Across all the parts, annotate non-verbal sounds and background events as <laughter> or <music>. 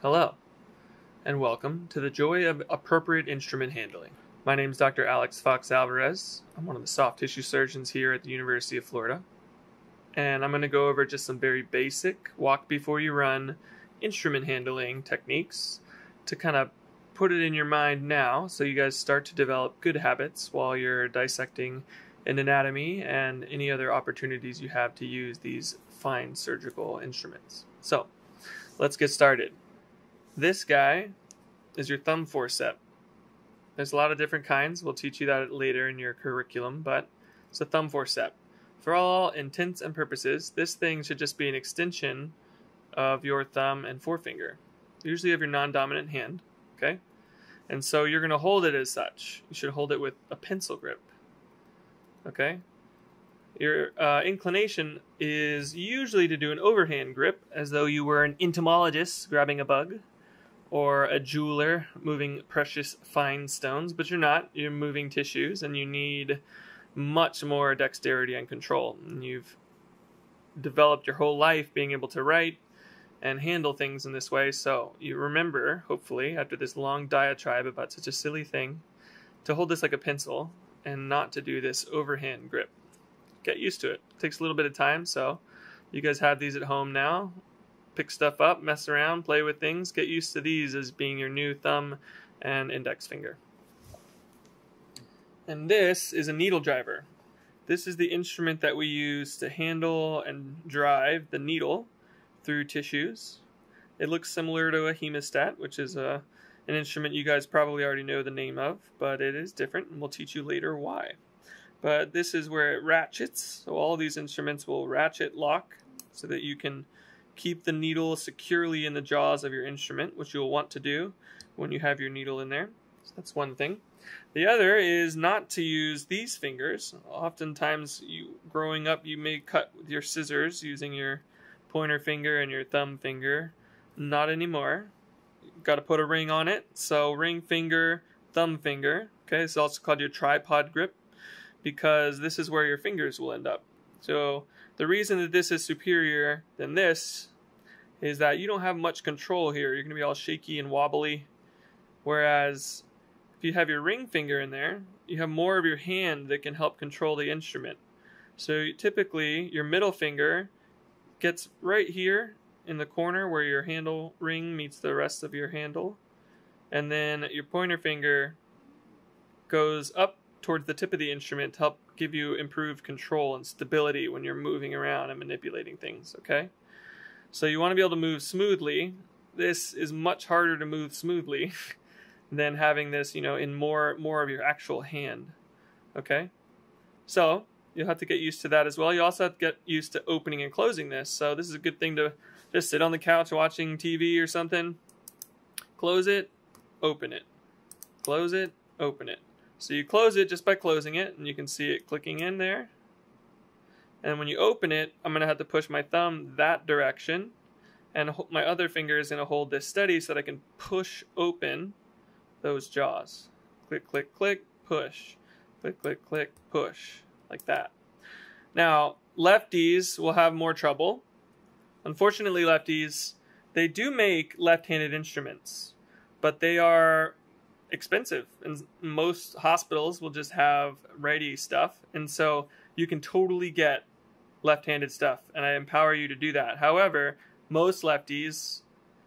Hello, and welcome to the Joy of Appropriate Instrument Handling. My name is Dr. Alex Fox Alvarez. I'm one of the soft tissue surgeons here at the University of Florida. And I'm going to go over just some very basic walk before you run instrument handling techniques to kind of put it in your mind now so you guys start to develop good habits while you're dissecting an anatomy and any other opportunities you have to use these fine surgical instruments. So, let's get started. This guy is your thumb forceps. There's a lot of different kinds. We'll teach you that later in your curriculum, but it's a thumb forceps. For all intents and purposes, this thing should just be an extension of your thumb and forefinger, usually of your non dominant hand. Okay? And so you're going to hold it as such. You should hold it with a pencil grip. Okay? Your uh, inclination is usually to do an overhand grip, as though you were an entomologist grabbing a bug, or a jeweler moving precious fine stones, but you're not. You're moving tissues, and you need much more dexterity and control. And you've developed your whole life being able to write and handle things in this way. So you remember, hopefully, after this long diatribe about such a silly thing, to hold this like a pencil and not to do this overhand grip. Get used to it. it takes a little bit of time, so you guys have these at home now. Pick stuff up, mess around, play with things. Get used to these as being your new thumb and index finger. And this is a needle driver. This is the instrument that we use to handle and drive the needle through tissues. It looks similar to a hemostat, which is a, an instrument you guys probably already know the name of, but it is different, and we'll teach you later why. But this is where it ratchets, so all these instruments will ratchet lock so that you can keep the needle securely in the jaws of your instrument, which you'll want to do when you have your needle in there. So that's one thing. The other is not to use these fingers. Oftentimes, you growing up, you may cut with your scissors using your pointer finger and your thumb finger. Not anymore. Got to put a ring on it. So ring finger, thumb finger. Okay, it's also called your tripod grip because this is where your fingers will end up. So the reason that this is superior than this is that you don't have much control here. You're going to be all shaky and wobbly. Whereas if you have your ring finger in there, you have more of your hand that can help control the instrument. So typically, your middle finger gets right here in the corner where your handle ring meets the rest of your handle. And then your pointer finger goes up towards the tip of the instrument to help give you improved control and stability when you're moving around and manipulating things, okay? So you want to be able to move smoothly. This is much harder to move smoothly <laughs> than having this, you know, in more more of your actual hand. Okay? So, You'll have to get used to that as well. You also have to get used to opening and closing this. So this is a good thing to just sit on the couch watching TV or something. Close it, open it. Close it, open it. So you close it just by closing it, and you can see it clicking in there. And when you open it, I'm going to have to push my thumb that direction. And my other finger is going to hold this steady so that I can push open those jaws. Click, click, click, push. Click, click, click, push like that. Now, lefties will have more trouble. Unfortunately, lefties, they do make left-handed instruments, but they are expensive and most hospitals will just have righty stuff and so you can totally get left-handed stuff and I empower you to do that. However, most lefties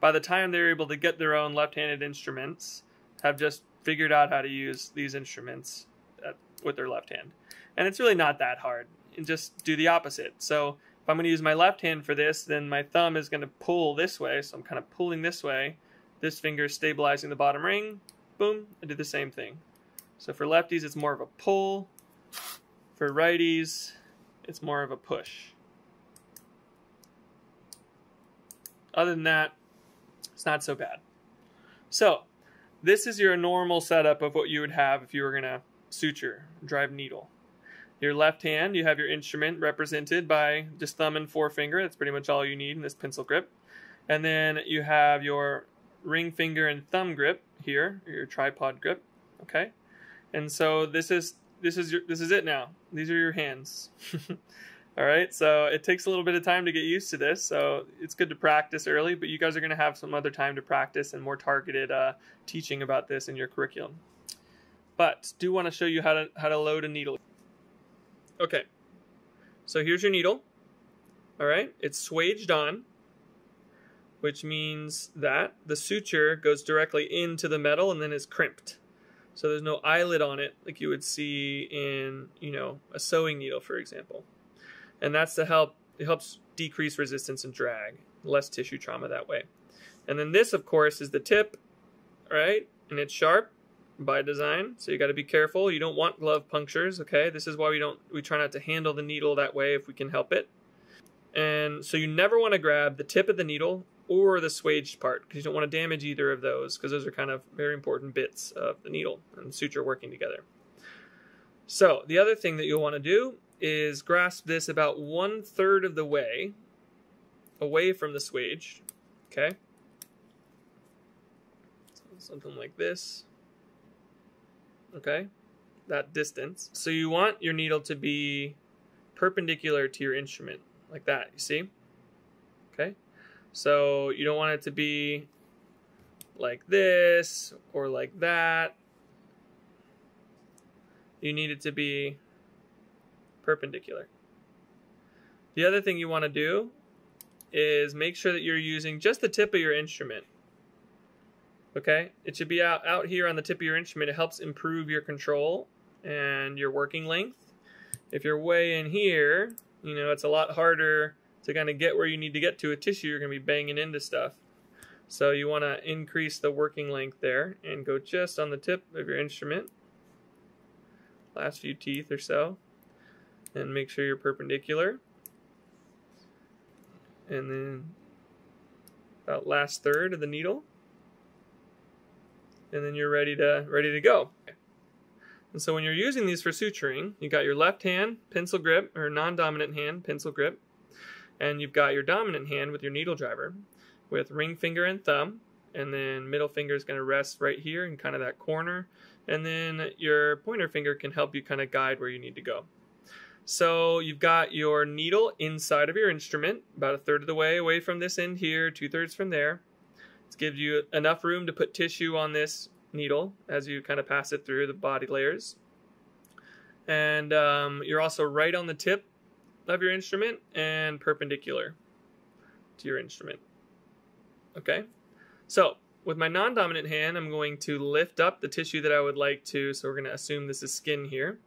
by the time they're able to get their own left-handed instruments have just figured out how to use these instruments at, with their left hand. And it's really not that hard. And just do the opposite. So if I'm going to use my left hand for this, then my thumb is going to pull this way. So I'm kind of pulling this way. This finger is stabilizing the bottom ring. Boom, I do the same thing. So for lefties, it's more of a pull. For righties, it's more of a push. Other than that, it's not so bad. So this is your normal setup of what you would have if you were going to suture, drive needle. Your left hand, you have your instrument represented by just thumb and forefinger. That's pretty much all you need in this pencil grip. And then you have your ring finger and thumb grip here, your tripod grip. Okay, and so this is this is your this is it now. These are your hands. <laughs> All right, so it takes a little bit of time to get used to this, so it's good to practice early, but you guys are going to have some other time to practice and more targeted uh, teaching about this in your curriculum. But do want to show you how to how to load a needle. Okay, so here's your needle. All right, it's swaged on, which means that the suture goes directly into the metal and then is crimped. So there's no eyelet on it like you would see in, you know, a sewing needle, for example and that's to help it helps decrease resistance and drag, less tissue trauma that way. And then this, of course, is the tip, right? And it's sharp by design, so you got to be careful. You don't want glove punctures, okay? This is why we don't we try not to handle the needle that way if we can help it. And so you never want to grab the tip of the needle or the swaged part because you don't want to damage either of those because those are kind of very important bits of the needle and suture working together. So the other thing that you'll want to do is grasp this about one third of the way away from the swage. Okay? Something like this. Okay? That distance. So you want your needle to be perpendicular to your instrument, like that, you see? Okay? So you don't want it to be like this or like that. You need it to be perpendicular. The other thing you want to do is make sure that you're using just the tip of your instrument. Okay, it should be out, out here on the tip of your instrument. It helps improve your control and your working length. If you're way in here, you know, it's a lot harder to kind of get where you need to get to a tissue. You're going to be banging into stuff. So you want to increase the working length there and go just on the tip of your instrument. Last few teeth or so and make sure you're perpendicular. And then about last third of the needle. And then you're ready to ready to go. And so when you're using these for suturing, you got your left hand pencil grip or non-dominant hand pencil grip, and you've got your dominant hand with your needle driver with ring finger and thumb, and then middle finger is going to rest right here in kind of that corner, and then your pointer finger can help you kind of guide where you need to go. So you've got your needle inside of your instrument, about a third of the way away from this end here, two thirds from there. It gives you enough room to put tissue on this needle as you kind of pass it through the body layers. And um, you're also right on the tip of your instrument and perpendicular to your instrument. Okay? So with my non-dominant hand, I'm going to lift up the tissue that I would like to, so we're going to assume this is skin here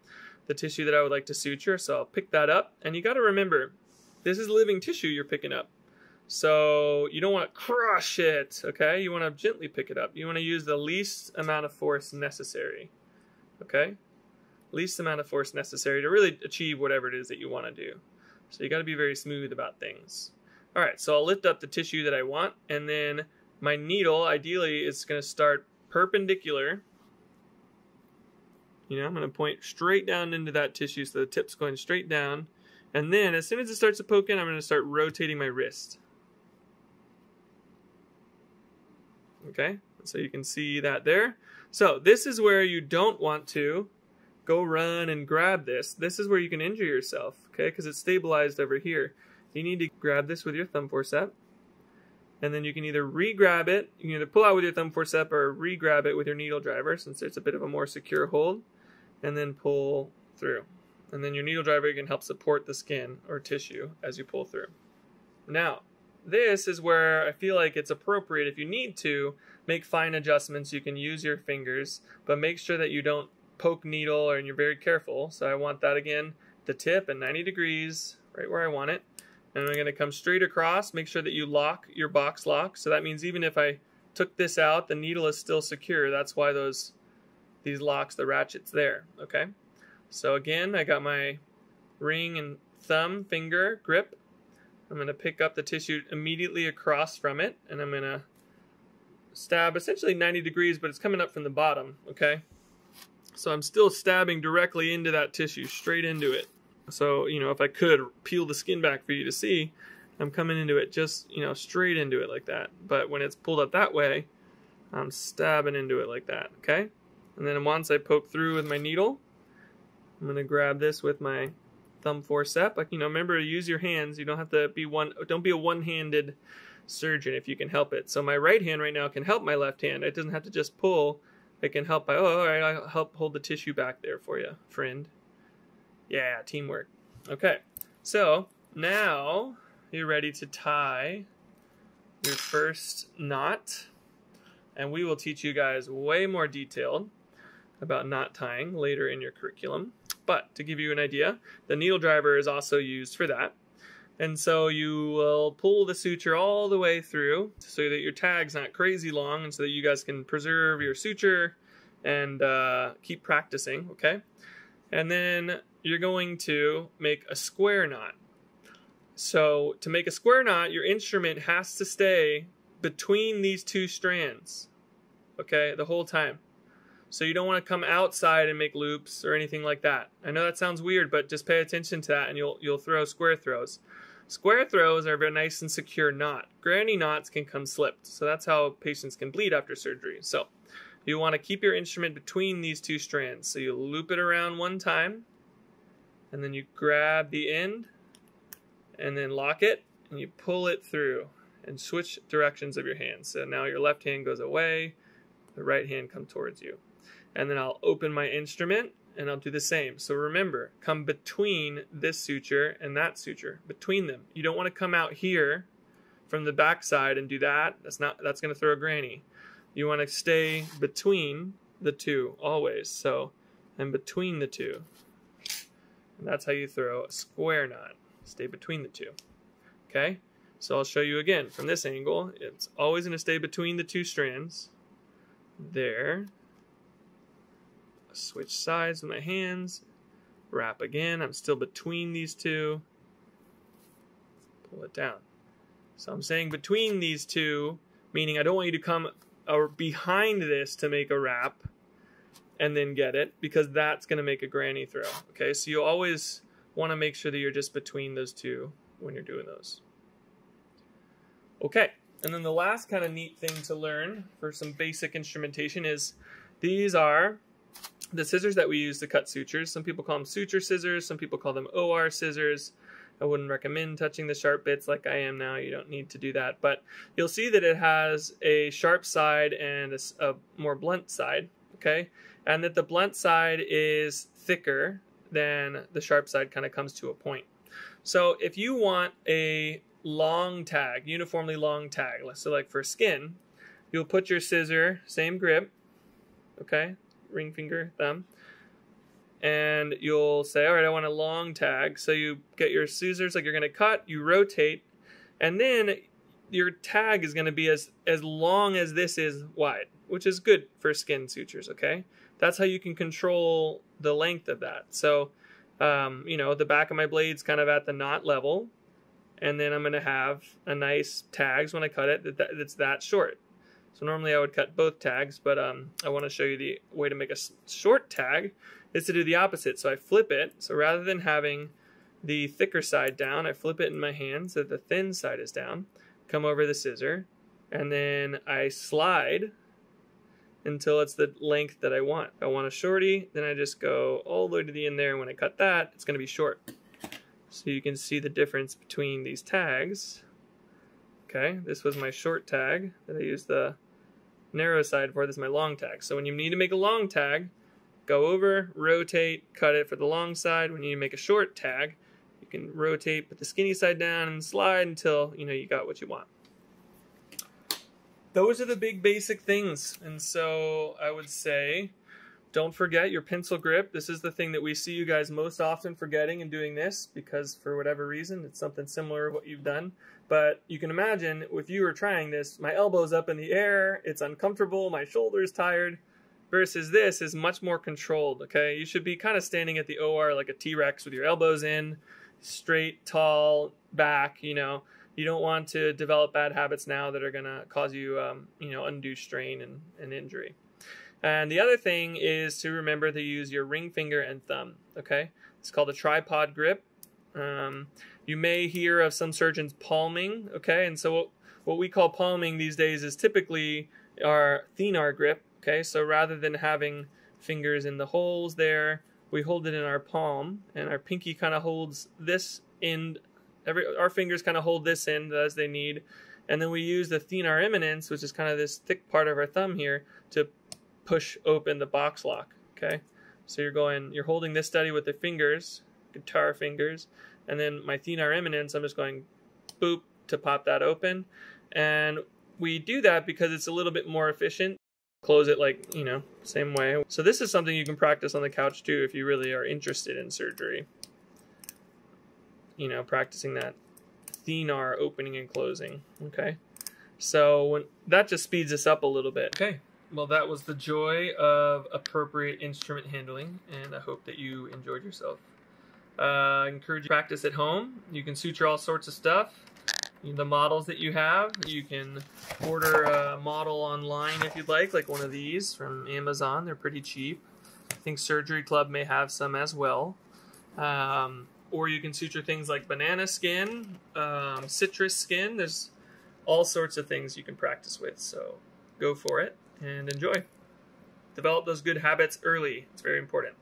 the tissue that I would like to suture. So I'll pick that up. And you got to remember, this is living tissue you're picking up. So you don't want to crush it, okay? You want to gently pick it up. You want to use the least amount of force necessary, okay? Least amount of force necessary to really achieve whatever it is that you want to do. So you got to be very smooth about things. All right, so I'll lift up the tissue that I want, and then my needle, ideally, is going to start perpendicular you know, I'm going to point straight down into that tissue so the tip's going straight down. And then as soon as it starts to poke in, I'm going to start rotating my wrist. Okay, so you can see that there. So this is where you don't want to go run and grab this. This is where you can injure yourself, okay, because it's stabilized over here. You need to grab this with your thumb forcep. And then you can either re-grab it, you can either pull out with your thumb forcep or re-grab it with your needle driver since it's a bit of a more secure hold and then pull through. And then your needle driver can help support the skin or tissue as you pull through. Now, this is where I feel like it's appropriate if you need to make fine adjustments. You can use your fingers, but make sure that you don't poke needle and you're very careful. So I want that again, the tip at 90 degrees, right where I want it. And I'm going to come straight across. Make sure that you lock your box lock. So that means even if I took this out, the needle is still secure. That's why those these locks, the ratchet's there, okay? So again, I got my ring and thumb finger grip. I'm going to pick up the tissue immediately across from it, and I'm going to stab essentially 90 degrees, but it's coming up from the bottom, okay? So I'm still stabbing directly into that tissue, straight into it. So, you know, if I could peel the skin back for you to see, I'm coming into it just, you know, straight into it like that. But when it's pulled up that way, I'm stabbing into it like that, okay? And then once I poke through with my needle, I'm going to grab this with my thumb forcep. Like you know, remember to use your hands. You don't have to be one. Don't be a one-handed surgeon if you can help it. So my right hand right now can help my left hand. It doesn't have to just pull. It can help by oh, all right, I'll help hold the tissue back there for you, friend. Yeah, teamwork. Okay, so now you're ready to tie your first knot, and we will teach you guys way more detailed about knot tying later in your curriculum. But to give you an idea, the needle driver is also used for that. And so you will pull the suture all the way through so that your tag's not crazy long and so that you guys can preserve your suture and uh, keep practicing, okay? And then you're going to make a square knot. So to make a square knot, your instrument has to stay between these two strands, okay, the whole time. So you don't want to come outside and make loops or anything like that. I know that sounds weird, but just pay attention to that and you'll you'll throw square throws. Square throws are a nice and secure knot. Granny knots can come slipped, so that's how patients can bleed after surgery. So you want to keep your instrument between these two strands. So you loop it around one time, and then you grab the end, and then lock it, and you pull it through, and switch directions of your hands. So now your left hand goes away, the right hand come towards you and then I'll open my instrument and I'll do the same. So remember, come between this suture and that suture, between them. You don't want to come out here from the back side and do that. That's not that's going to throw a granny. You want to stay between the two always. So, and between the two. And that's how you throw a square knot. Stay between the two. Okay? So I'll show you again from this angle. It's always going to stay between the two strands. There switch sides with my hands, wrap again. I'm still between these two. Pull it down. So I'm saying between these two, meaning I don't want you to come or behind this to make a wrap and then get it because that's going to make a granny throw. Okay, so you always want to make sure that you're just between those two when you're doing those. Okay, and then the last kind of neat thing to learn for some basic instrumentation is these are the scissors that we use to cut sutures. Some people call them suture scissors, some people call them OR scissors. I wouldn't recommend touching the sharp bits like I am now. You don't need to do that. But you'll see that it has a sharp side and a, a more blunt side, okay? And that the blunt side is thicker than the sharp side kind of comes to a point. So if you want a long tag, uniformly long tag, so like for skin, you'll put your scissor, same grip, okay? Ring finger, thumb. And you'll say, all right, I want a long tag. So you get your scissors like you're going to cut, you rotate, and then your tag is going to be as, as long as this is wide, which is good for skin sutures, okay? That's how you can control the length of that. So, um, you know, the back of my blade's kind of at the knot level, and then I'm going to have a nice tags when I cut it that, that's that short. So normally I would cut both tags, but um, I want to show you the way to make a short tag is to do the opposite. So I flip it. So rather than having the thicker side down, I flip it in my hand so the thin side is down. Come over the scissor, and then I slide until it's the length that I want. If I want a shorty, then I just go all the way to the end there, and when I cut that, it's going to be short. So you can see the difference between these tags. Okay, this was my short tag that I used the narrow side for. This is my long tag. So when you need to make a long tag, go over, rotate, cut it for the long side. When you need to make a short tag, you can rotate, put the skinny side down, and slide until you know you got what you want. Those are the big basic things. And so I would say don't forget your pencil grip. This is the thing that we see you guys most often forgetting and doing this because for whatever reason, it's something similar to what you've done. But you can imagine if you were trying this, my elbow's up in the air, it's uncomfortable, my shoulder's tired, versus this is much more controlled, okay? You should be kind of standing at the OR like a T-Rex with your elbows in, straight, tall, back, you know. You don't want to develop bad habits now that are going to cause you, um, you know, undue strain and, and injury. And the other thing is to remember to use your ring finger and thumb, okay? It's called a tripod grip. Um, you may hear of some surgeons palming, okay? And so what, what we call palming these days is typically our thenar grip, okay? So rather than having fingers in the holes there, we hold it in our palm, and our pinky kind of holds this end. Every our fingers kind of hold this end as they need, and then we use the thenar eminence, which is kind of this thick part of our thumb here, to push open the box lock. Okay, so you're going, you're holding this steady with the fingers, guitar fingers, and then my thenar eminence, I'm just going boop to pop that open, and we do that because it's a little bit more efficient. Close it like, you know, same way. So this is something you can practice on the couch too if you really are interested in surgery. You know, practicing that thenar opening and closing. Okay. So when, that just speeds us up a little bit. Okay. Well, that was the joy of appropriate instrument handling, and I hope that you enjoyed yourself. Uh, I encourage you to practice at home. You can suture all sorts of stuff the models that you have. You can order a model online if you'd like, like one of these from Amazon. They're pretty cheap. I think Surgery Club may have some as well. Um, or you can suture things like banana skin, um, citrus skin. There's all sorts of things you can practice with. So go for it and enjoy. Develop those good habits early. It's very important.